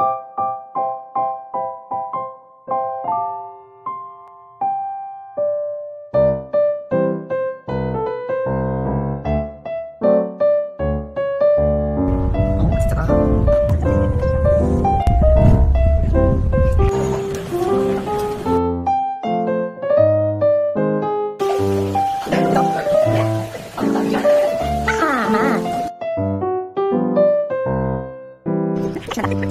you Thank.